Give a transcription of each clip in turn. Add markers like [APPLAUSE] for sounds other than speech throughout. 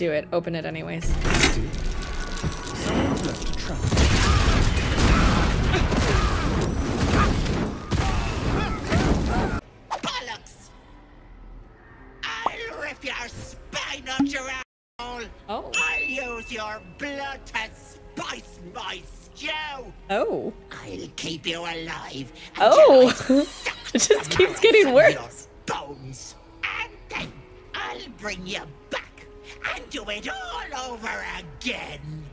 Do it. Open it anyways. Someone's left a trap. Bollocks! I'll rip your spine out your asshole! Oh. I'll use your blood to spice my stew! Oh. I'll keep you alive Oh. until I suck It just keeps getting worse. bones. And then I'll bring you back and do it all over again!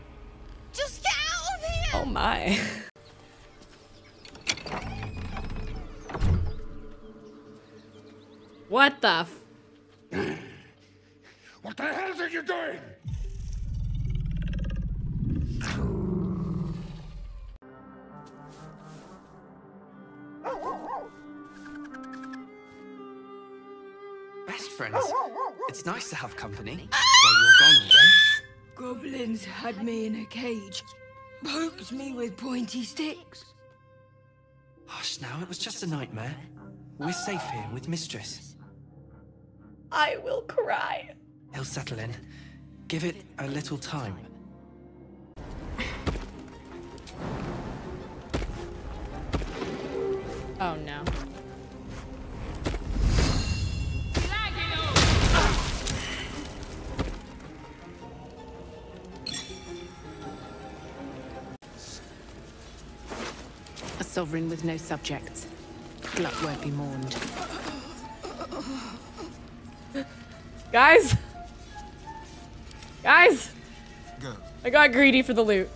Just get out of here! Oh my. What the f- What the hell are you doing? Best friends. It's nice to have company while you're gone all day. Goblins had me in a cage, poked me with pointy sticks. Hush now, it was just a nightmare. We're safe here with Mistress. I will cry. He'll settle in. Give it a little time. Sovereign with no subjects. Glut won't be mourned. Guys! Guys! Go. I got greedy for the loot.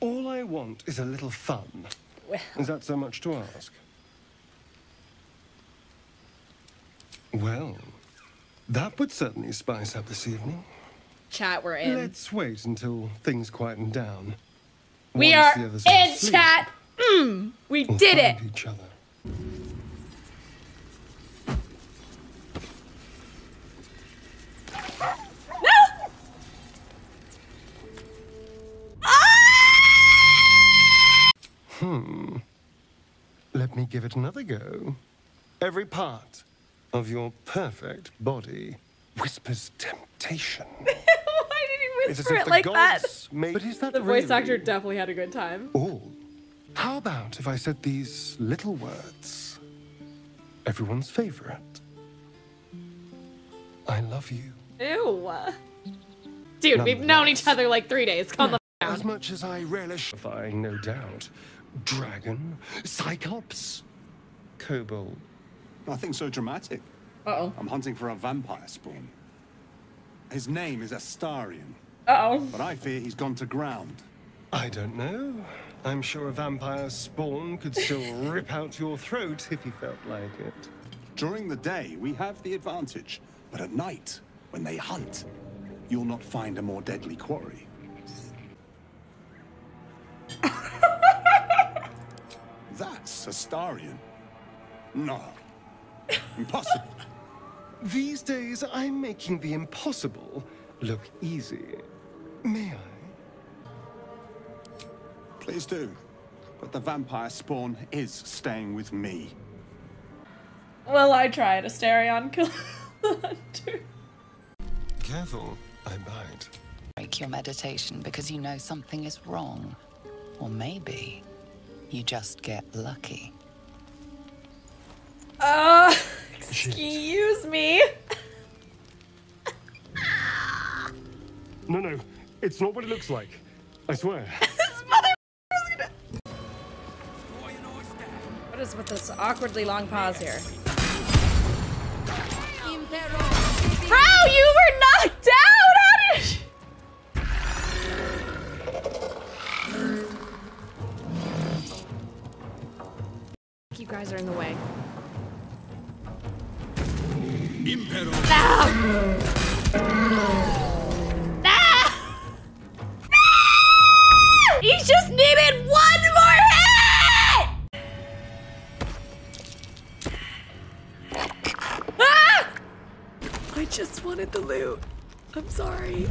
All I want is a little fun. Well, Is that so much to ask? Well, that would certainly spice up this evening. chat, we're in. Let's wait until things quieten down. we Once are in asleep, chat! Mm, we we'll did it! find each other. Hmm. Let me give it another go. Every part of your perfect body whispers temptation. [LAUGHS] Why did he whisper if it like that? gods Made... But is that The voice actor definitely had a good time. all? How about if I said these little words? Everyone's favorite. I love you. Ew. Dude, we've known each other like three days. Calm the f As much as I relish, I no doubt, dragon, cyclops, kobold. Nothing so dramatic. Uh-oh. I'm hunting for a vampire spawn. His name is Astarion. Uh-oh. but I fear he's gone to ground. I don't know. I'm sure a vampire spawn could still [LAUGHS] rip out your throat if he felt like it. During the day, we have the advantage, but at night, when they hunt, you'll not find a more deadly quarry. [LAUGHS] That's Astarion. No. Impossible. These days, I'm making the impossible look easy. May I? Please do. But the vampire spawn is staying with me. Well, I tried. Astarion kill the hunter. Careful, I bite. Break your meditation because you know something is wrong. Or maybe you just get lucky. Uh, [LAUGHS] excuse me. No, no, it's not what it looks like. I swear. Is with this awkwardly long pause here? Bro, you were knocked out! How did You guys are in the way. Ah! Ah! I'm sorry.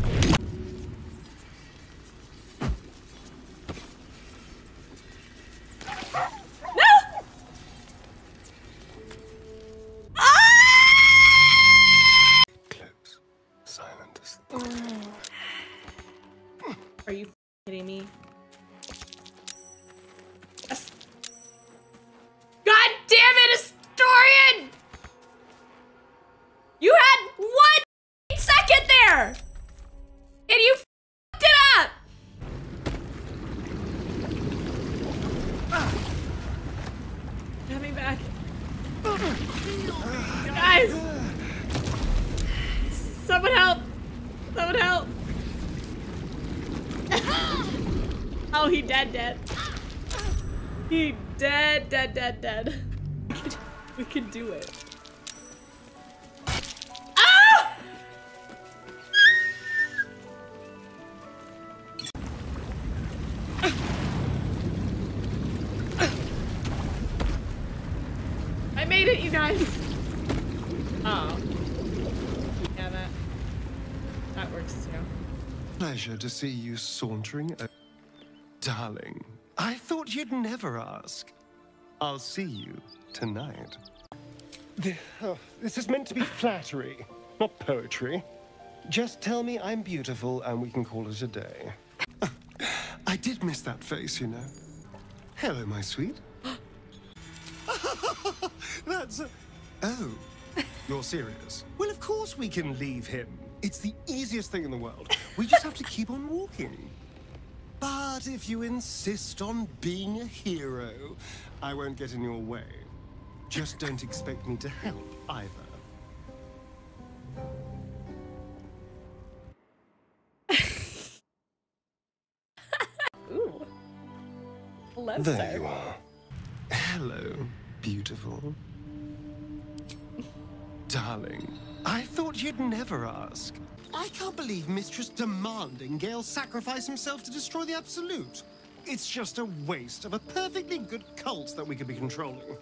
back. Guys! Someone help! Someone help! oh, he dead, dead. He dead, dead, dead, dead. we can do it. Guys. Oh. Yeah, that that works too. Pleasure to see you sauntering. o- Darling, I thought you'd never ask. I'll see you tonight. Th- oh, this is meant to be flattery, not poetry. Just tell me I'm beautiful and we can call it a day. I did miss that face, you know. Hello, my sweet. A... Oh, you're serious? Well, of course we can leave him. It's the easiest thing in the world. We just have to keep on walking. But if you insist on being a hero, I won't get in your way. Just don't expect me to help either. [LAUGHS] Ooh. Love There you are. Hello, beautiful. Darling, I thought you'd never ask. I can't believe Mistress demanding Gale sacrifice himself to destroy the Absolute. It's just a waste of a perfectly good cult that we could be controlling.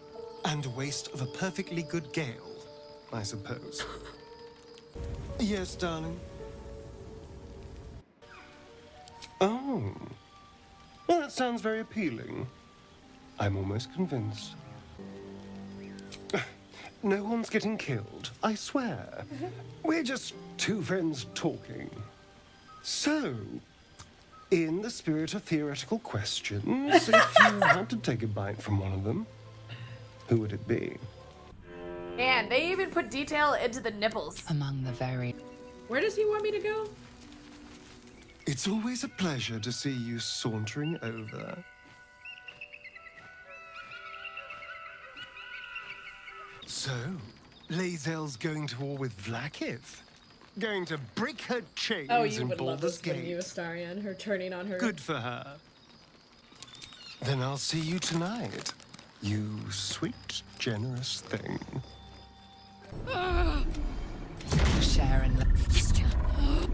And a waste of a perfectly good Gale, I suppose. [LAUGHS] yes, darling. Oh. Well, that sounds very appealing. I'm almost convinced. No one's getting killed, I swear. We're just two friends talking. So, in the spirit of theoretical questions, if you [LAUGHS] had to take a bite from one of them, who would it be? And they even put detail into the nipples. Among the very Where does he want me to go? It's always a pleasure to see you sauntering over. So, Lae'zel's going to war with Vlaakith. Going to break her chains Oh, you in would love Baldur's this when you Gate? Astarion, her turning on her. Good for her. Then I'll see you tonight. You sweet, generous thing. Ah. Sharon.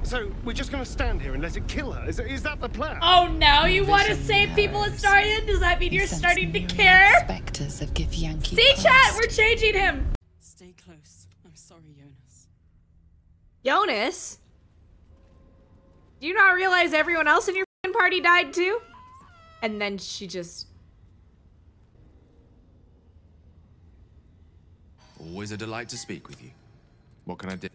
So, we're just gonna stand here and let it kill her? Is, is that the plan? Oh no, you want to save people, Astarion? Does that mean you're starting to care? Spectres of Githyanki. See, chat, we're changing him. Stay close. I'm sorry, Jonas. Jonas? Do you not realize everyone else in your fing party died too? And then she just. Always a delight to speak with you. What can I do?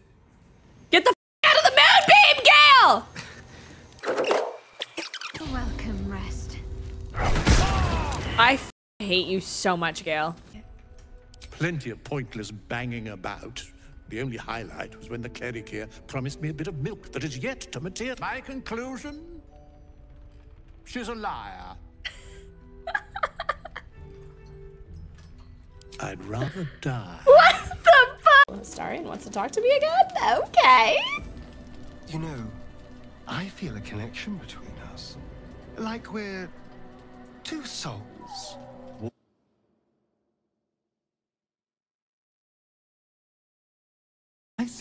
Hate you so much, Gale. Plenty of pointless banging about. The only highlight was when the cleric here promised me a bit of milk that is yet to materialize. My conclusion? She's a liar. [LAUGHS] I'd rather die. What the fuck? Astarion wants to talk to me again? Okay. You know, I feel a connection between us. Like we're two souls.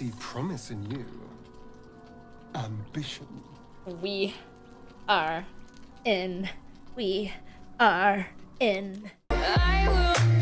See promise in you. Ambition. We are in. We are in. I will